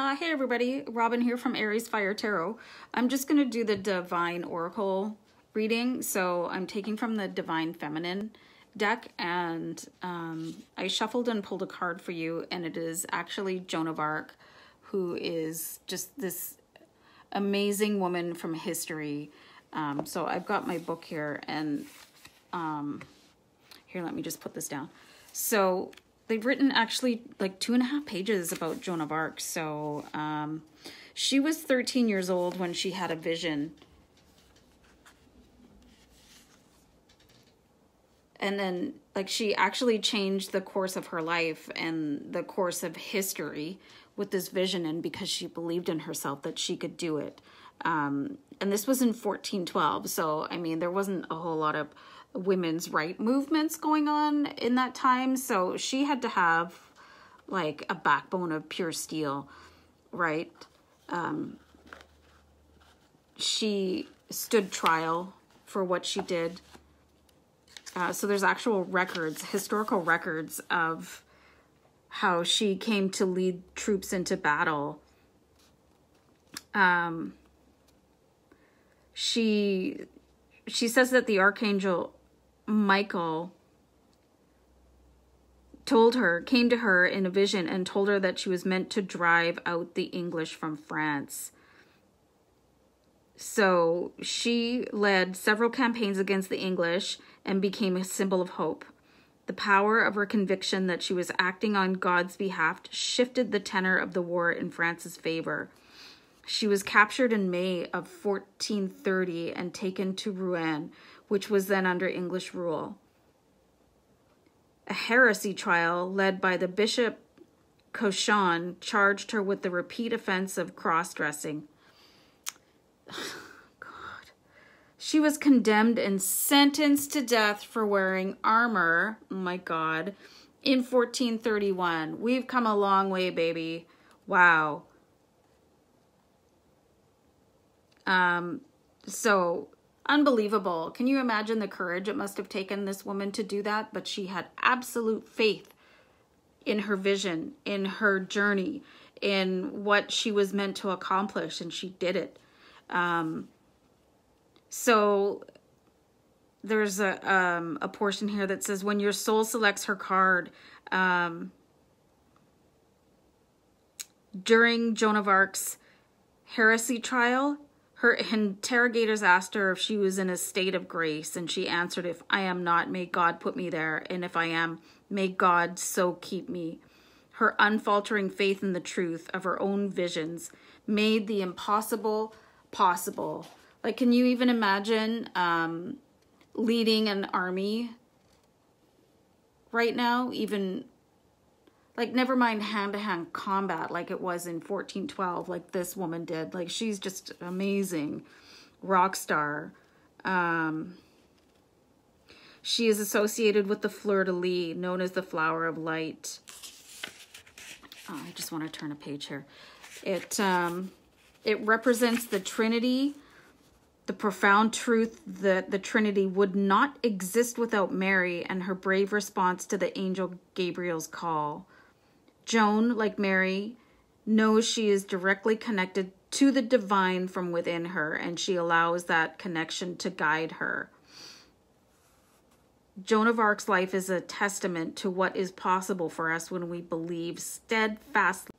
Uh, hey everybody, Robin here from Aries Fire Tarot. I'm just going to do the Divine Oracle reading. So I'm taking from the Divine Feminine deck and um, I shuffled and pulled a card for you and it is actually Joan of Arc who is just this amazing woman from history. Um, so I've got my book here and um, here, let me just put this down. So they've written actually like two and a half pages about Joan of Arc. So um, she was 13 years old when she had a vision. And then like she actually changed the course of her life and the course of history with this vision and because she believed in herself that she could do it. Um, and this was in 1412. So, I mean, there wasn't a whole lot of women's right movements going on in that time. So she had to have like a backbone of pure steel, right? Um, she stood trial for what she did. Uh, so there's actual records, historical records of how she came to lead troops into battle. Um, she she says that the archangel Michael told her, came to her in a vision and told her that she was meant to drive out the English from France. So she led several campaigns against the English and became a symbol of hope. The power of her conviction that she was acting on God's behalf shifted the tenor of the war in France's favor. She was captured in May of 1430 and taken to Rouen, which was then under English rule. A heresy trial led by the Bishop Cauchon charged her with the repeat offense of cross dressing. God. She was condemned and sentenced to death for wearing armor. Oh my God. In 1431. We've come a long way, baby. Wow. Um, so unbelievable. Can you imagine the courage it must have taken this woman to do that? But she had absolute faith in her vision, in her journey, in what she was meant to accomplish, and she did it. Um, so there's a um, a portion here that says when your soul selects her card um, during Joan of Arc's heresy trial, her interrogators asked her if she was in a state of grace, and she answered, If I am not, may God put me there, and if I am, may God so keep me. Her unfaltering faith in the truth of her own visions made the impossible possible. Like, can you even imagine um, leading an army right now, even like never mind hand-to-hand combat like it was in 1412 like this woman did. Like she's just amazing rock star. Um she is associated with the fleur-de-lis known as the flower of light. Oh, i just want to turn a page here. It um it represents the trinity the profound truth that the Trinity would not exist without Mary and her brave response to the angel Gabriel's call. Joan, like Mary, knows she is directly connected to the divine from within her, and she allows that connection to guide her. Joan of Arc's life is a testament to what is possible for us when we believe steadfastly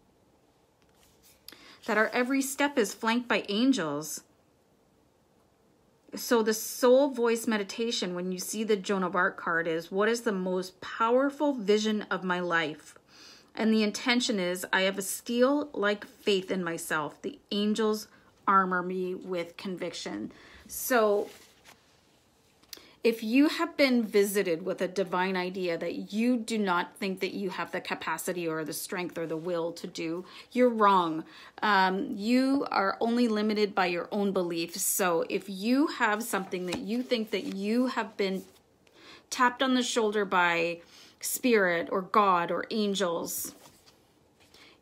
that our every step is flanked by angels. So the soul voice meditation, when you see the Joan of Arc card, is what is the most powerful vision of my life? And the intention is I have a steel like faith in myself. The angels armor me with conviction. So if you have been visited with a divine idea that you do not think that you have the capacity or the strength or the will to do, you're wrong. Um, you are only limited by your own beliefs. So if you have something that you think that you have been tapped on the shoulder by spirit or God or angels,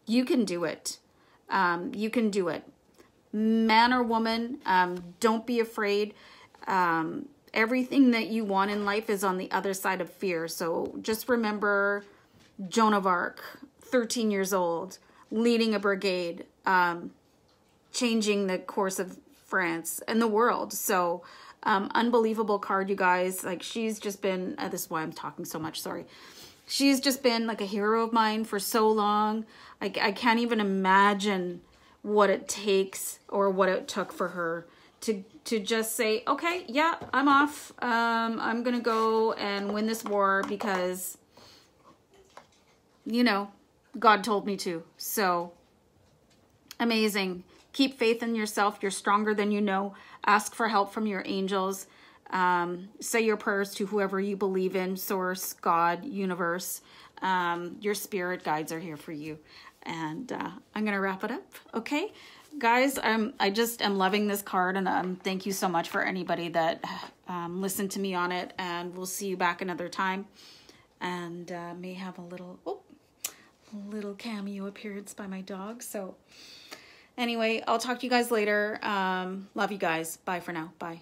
you can do it. Um, you can do it. Man or woman, um, don't be afraid. Um, everything that you want in life is on the other side of fear. So just remember Joan of Arc, 13 years old, leading a brigade, um, changing the course of France and the world. So, um, unbelievable card, you guys. Like, she's just been, uh, this is why I'm talking so much, sorry. She's just been like a hero of mine for so long. Like, I can't even imagine what it takes or what it took for her to to just say, okay, yeah, I'm off. Um, I'm gonna go and win this war because, you know, God told me to. So amazing. Keep faith in yourself. You're stronger than you know. Ask for help from your angels. Um, say your prayers to whoever you believe in source, God, universe. Um, your spirit guides are here for you. And uh, I'm going to wrap it up. Okay. Guys, I'm, I just am loving this card. And um, thank you so much for anybody that um, listened to me on it. And we'll see you back another time. And uh, may have a little, oh, little cameo appearance by my dog. So, anyway, I'll talk to you guys later. Um, love you guys. Bye for now. Bye.